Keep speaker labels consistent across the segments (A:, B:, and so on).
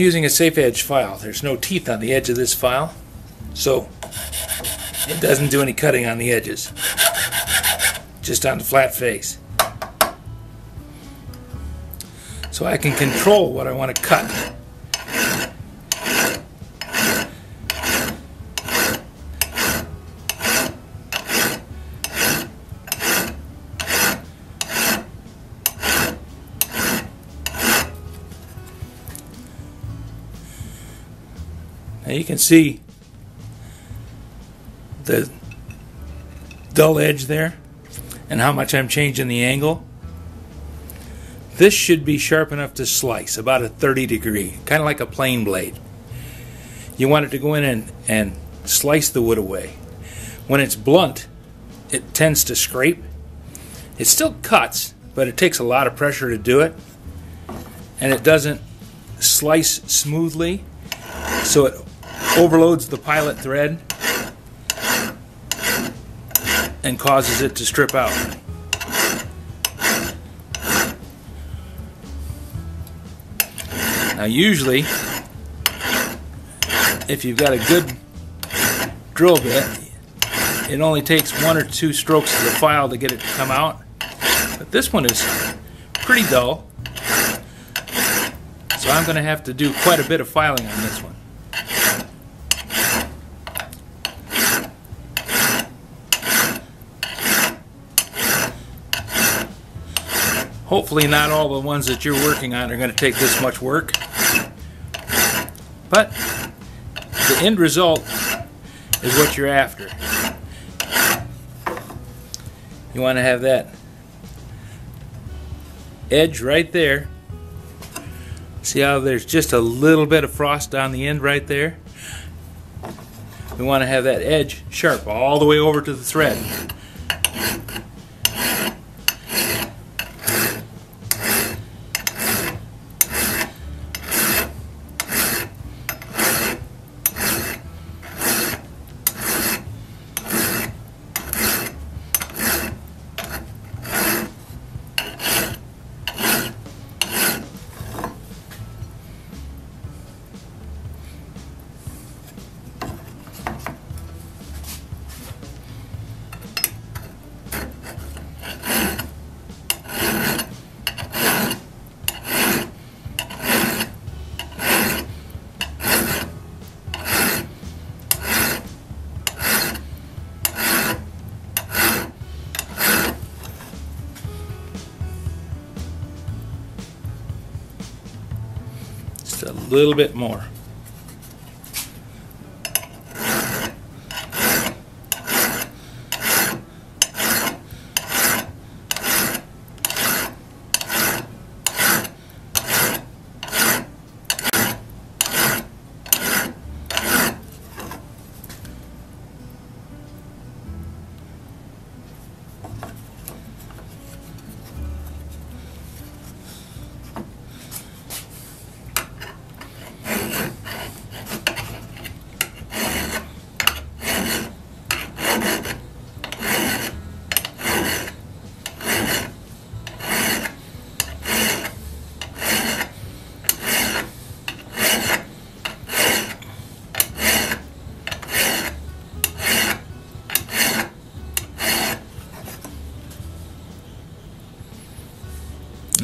A: Using a safe edge file. There's no teeth on the edge of this file, so it doesn't do any cutting on the edges, just on the flat face. So I can control what I want to cut. Now you can see the dull edge there and how much I'm changing the angle. This should be sharp enough to slice, about a 30 degree, kind of like a plane blade. You want it to go in and, and slice the wood away. When it's blunt, it tends to scrape. It still cuts, but it takes a lot of pressure to do it. And it doesn't slice smoothly, so it overloads the pilot thread and causes it to strip out. Now usually, if you've got a good drill bit, it only takes one or two strokes of the file to get it to come out. But this one is pretty dull, so I'm going to have to do quite a bit of filing on this one. Hopefully not all the ones that you're working on are going to take this much work. But the end result is what you're after. You want to have that edge right there. See how there's just a little bit of frost on the end right there? We want to have that edge sharp all the way over to the thread. Little bit more.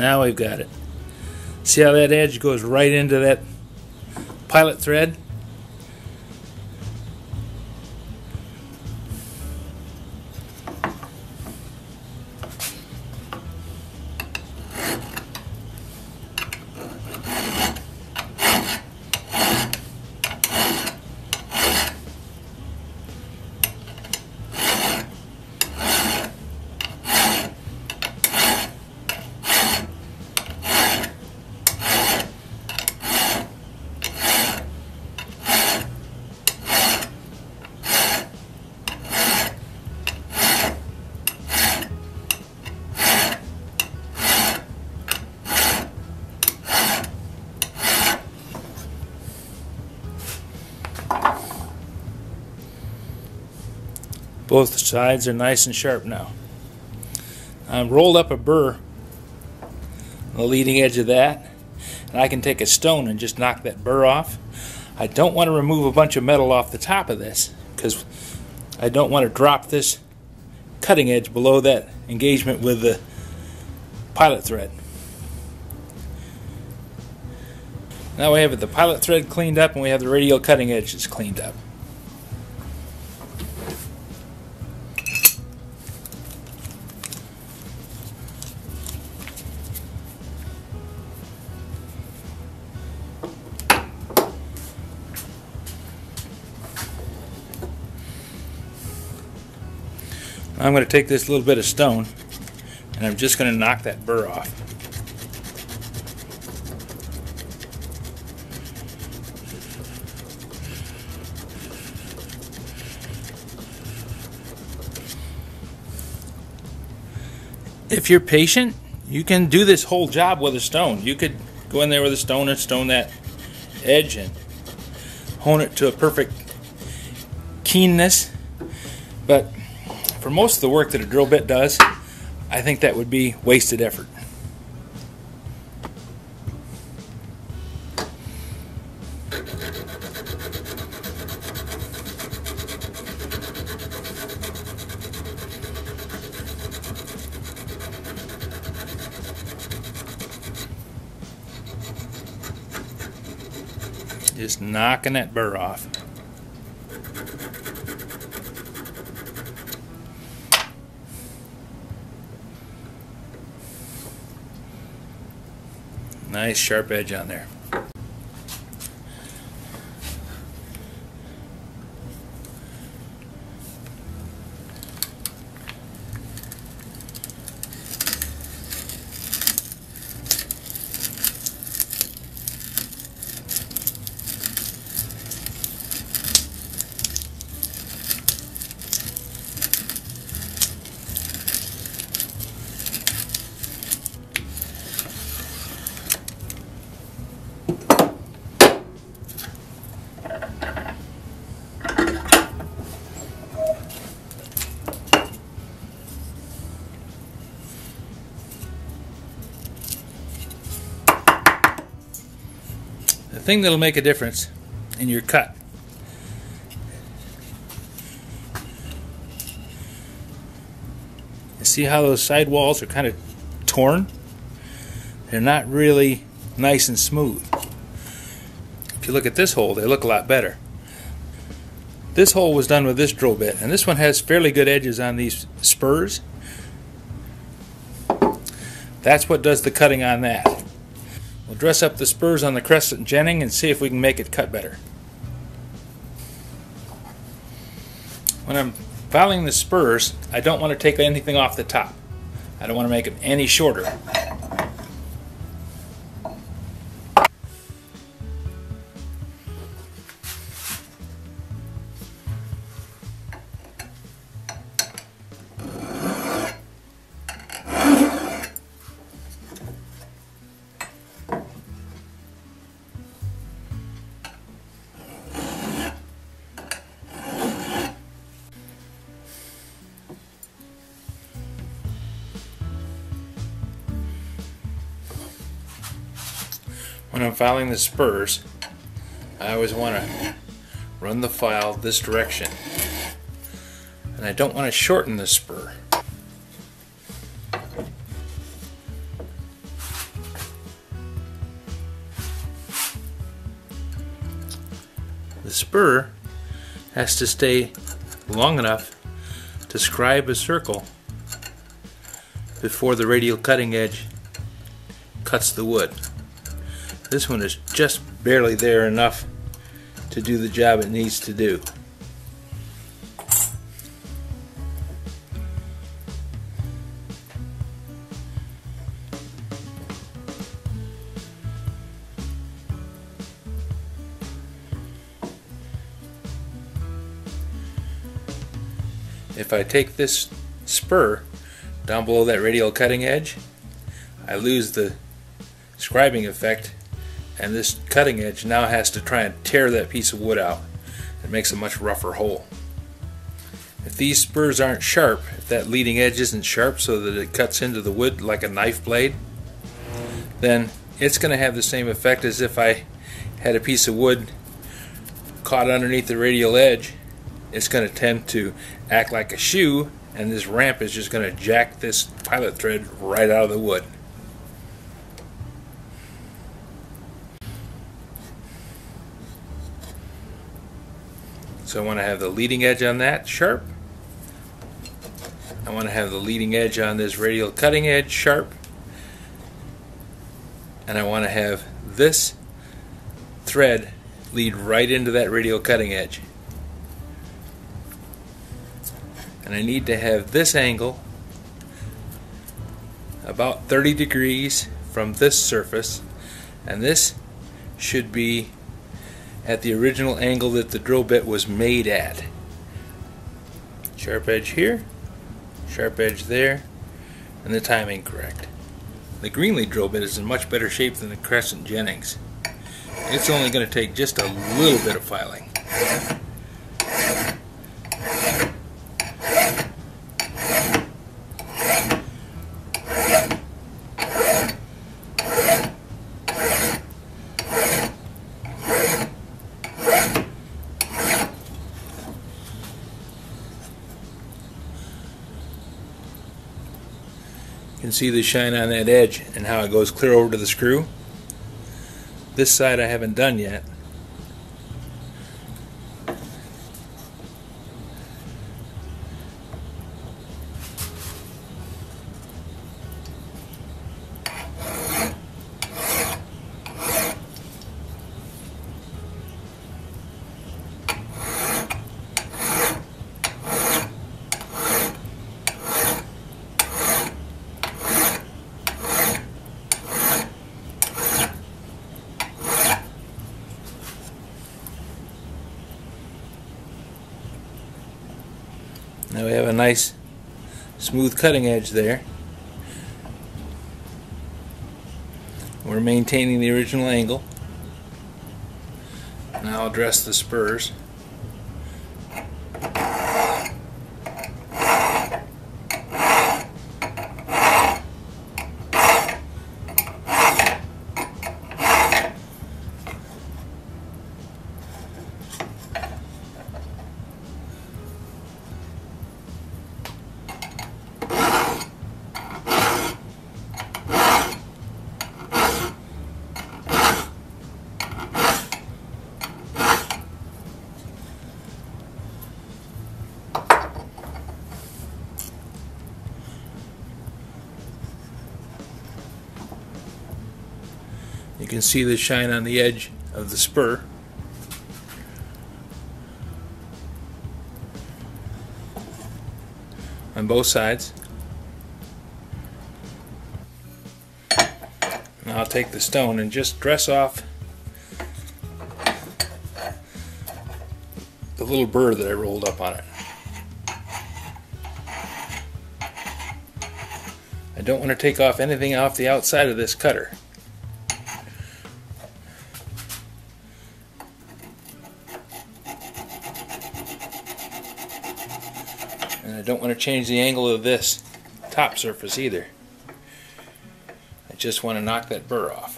A: Now we've got it. See how that edge goes right into that pilot thread? Both sides are nice and sharp now. I've rolled up a burr on the leading edge of that. And and I can take a stone and just knock that burr off. I don't want to remove a bunch of metal off the top of this because I don't want to drop this cutting edge below that engagement with the pilot thread. Now we have the pilot thread cleaned up and we have the radial cutting edges cleaned up. I'm going to take this little bit of stone and I'm just going to knock that burr off. If you're patient, you can do this whole job with a stone. You could go in there with a stone and stone that edge and hone it to a perfect keenness. But for most of the work that a drill bit does, I think that would be wasted effort. Just knocking that burr off. Nice sharp edge on there. Thing that'll make a difference in your cut. You see how those side walls are kind of torn? They're not really nice and smooth. If you look at this hole they look a lot better. This hole was done with this drill bit and this one has fairly good edges on these spurs. That's what does the cutting on that We'll dress up the spurs on the Crescent Jennings and see if we can make it cut better. When I'm filing the spurs, I don't want to take anything off the top. I don't want to make them any shorter. Filing the spurs, I always want to run the file this direction. And I don't want to shorten the spur. The spur has to stay long enough to scribe a circle before the radial cutting edge cuts the wood. This one is just barely there enough to do the job it needs to do. If I take this spur down below that radial cutting edge, I lose the scribing effect and this cutting edge now has to try and tear that piece of wood out. It makes a much rougher hole. If these spurs aren't sharp, if that leading edge isn't sharp so that it cuts into the wood like a knife blade, then it's going to have the same effect as if I had a piece of wood caught underneath the radial edge. It's going to tend to act like a shoe and this ramp is just going to jack this pilot thread right out of the wood. So I want to have the leading edge on that sharp. I want to have the leading edge on this radial cutting edge sharp. And I want to have this thread lead right into that radial cutting edge. And I need to have this angle about 30 degrees from this surface and this should be at the original angle that the drill bit was made at. Sharp edge here, sharp edge there, and the timing correct. The Greenlee drill bit is in much better shape than the Crescent Jennings. It's only going to take just a little bit of filing. Can see the shine on that edge and how it goes clear over to the screw. This side I haven't done yet. Now we have a nice smooth cutting edge there. We're maintaining the original angle. Now I'll dress the spurs. Can see the shine on the edge of the spur. On both sides. Now I'll take the stone and just dress off the little burr that I rolled up on it. I don't want to take off anything off the outside of this cutter. And I don't want to change the angle of this top surface either. I just want to knock that burr off.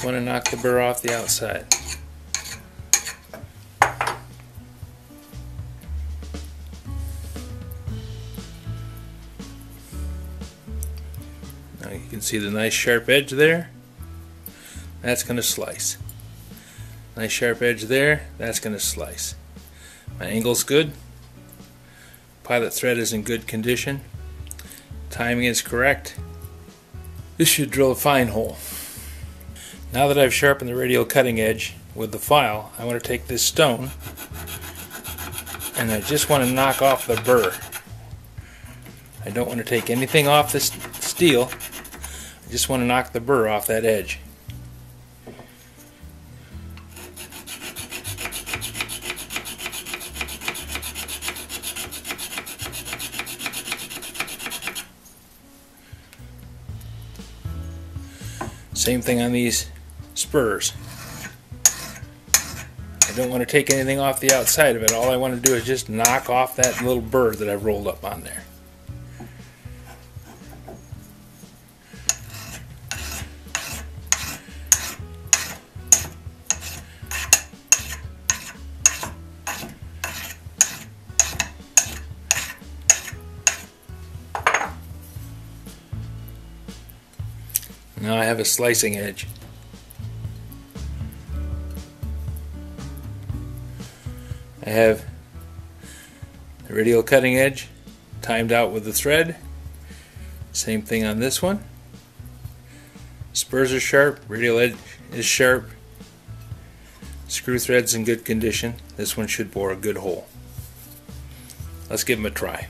A: Just want to knock the burr off the outside. Now you can see the nice sharp edge there. That's going to slice. Nice sharp edge there. That's going to slice. My angle's good. Pilot thread is in good condition. Timing is correct. This should drill a fine hole. Now that I've sharpened the radial cutting edge with the file, I want to take this stone and I just want to knock off the burr. I don't want to take anything off this steel. I just want to knock the burr off that edge. Same thing on these spurs. I don't want to take anything off the outside of it. All I want to do is just knock off that little burr that I've rolled up on there. Now I have a slicing edge. I have the radial cutting edge timed out with the thread. Same thing on this one. Spurs are sharp, radial edge is sharp. Screw thread's in good condition. This one should bore a good hole. Let's give them a try.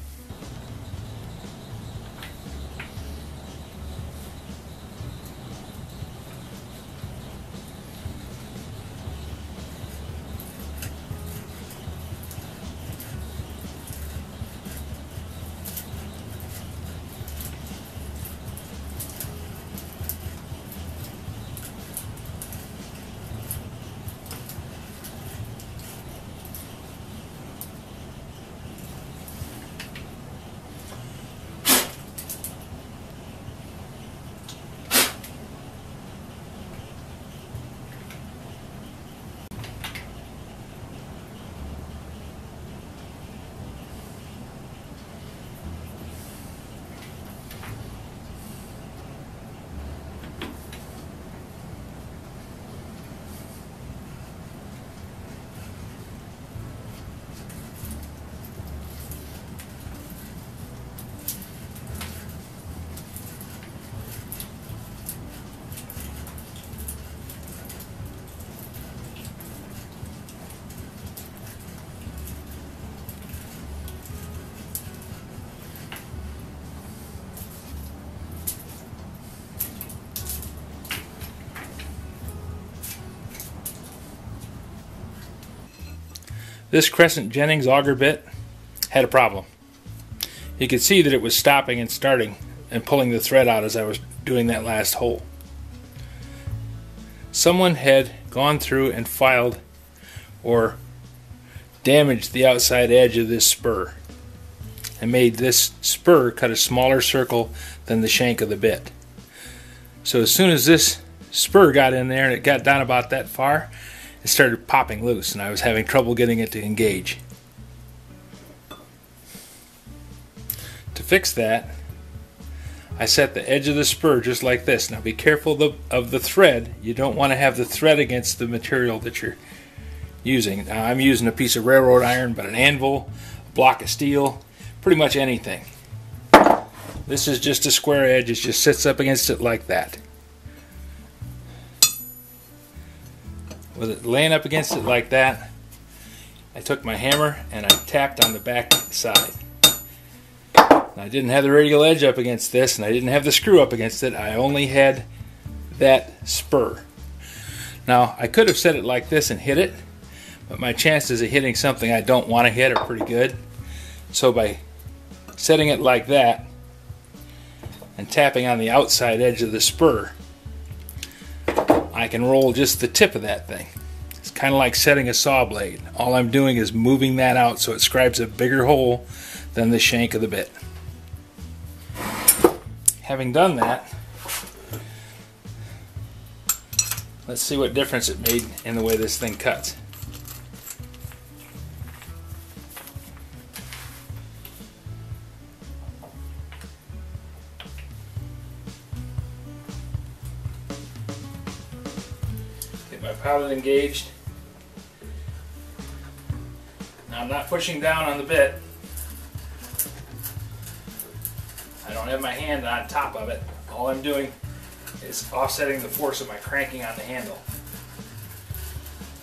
A: This Crescent Jennings auger bit had a problem. You could see that it was stopping and starting and pulling the thread out as I was doing that last hole. Someone had gone through and filed or damaged the outside edge of this spur and made this spur cut a smaller circle than the shank of the bit. So as soon as this spur got in there and it got down about that far, it started popping loose and I was having trouble getting it to engage. To fix that, I set the edge of the spur just like this. Now be careful of the thread. You don't want to have the thread against the material that you're using. Now I'm using a piece of railroad iron, but an anvil, a block of steel, pretty much anything. This is just a square edge. It just sits up against it like that. With it laying up against it like that, I took my hammer and I tapped on the back side. I didn't have the radial edge up against this and I didn't have the screw up against it. I only had that spur. Now, I could have set it like this and hit it, but my chances of hitting something I don't want to hit are pretty good. So by setting it like that and tapping on the outside edge of the spur, I can roll just the tip of that thing. It's kind of like setting a saw blade. All I'm doing is moving that out so it scribes a bigger hole than the shank of the bit. Having done that, let's see what difference it made in the way this thing cuts. my pilot engaged. Now I'm not pushing down on the bit. I don't have my hand on top of it. All I'm doing is offsetting the force of my cranking on the handle.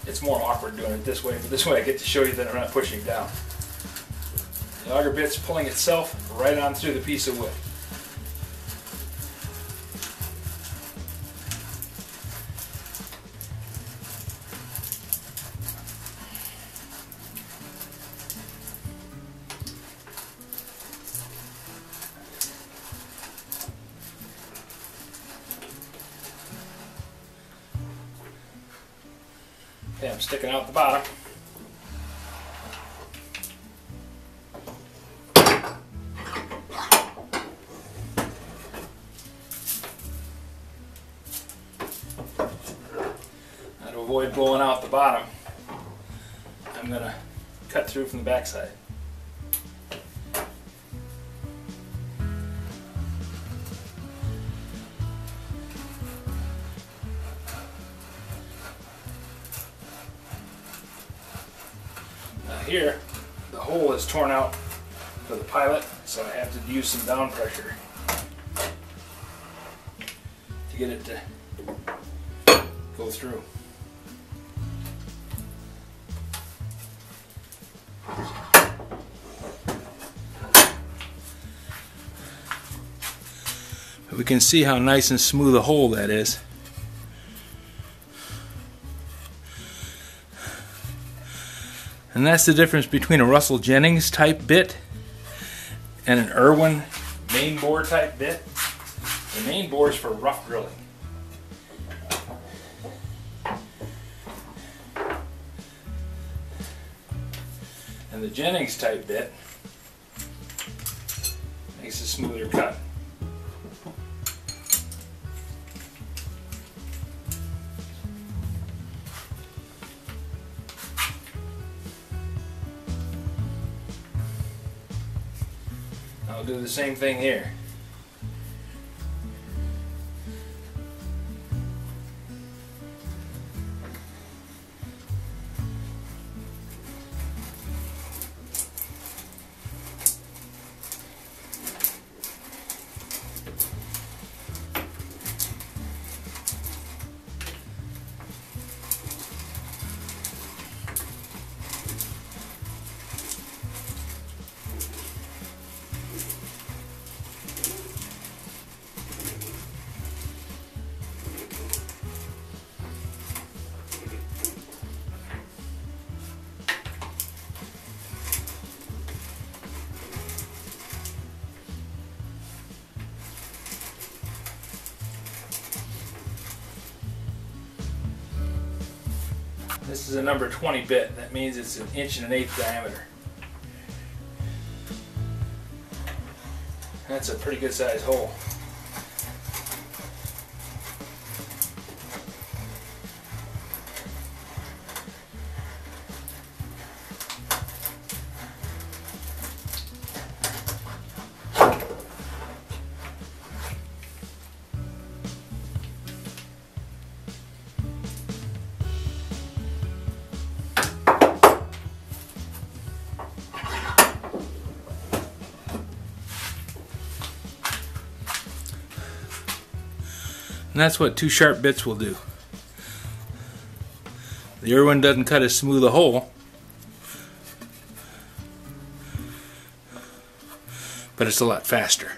A: It's more awkward doing it this way, but this way I get to show you that I'm not pushing down. The auger bit's pulling itself right on through the piece of wood. I'm sticking out the bottom. Now to avoid blowing out the bottom, I'm going to cut through from the backside. For the pilot, so I have to use some down pressure to get it to go through. We can see how nice and smooth a hole that is. And that's the difference between a Russell Jennings type bit and an Irwin main bore type bit. The main bore is for rough drilling. And the Jennings type bit makes a smoother cut. Do the same thing here. This is a number 20 bit. That means it's an inch and an eighth diameter. That's a pretty good sized hole. And that's what two sharp bits will do. The Irwin doesn't cut as smooth a hole, but it's a lot faster.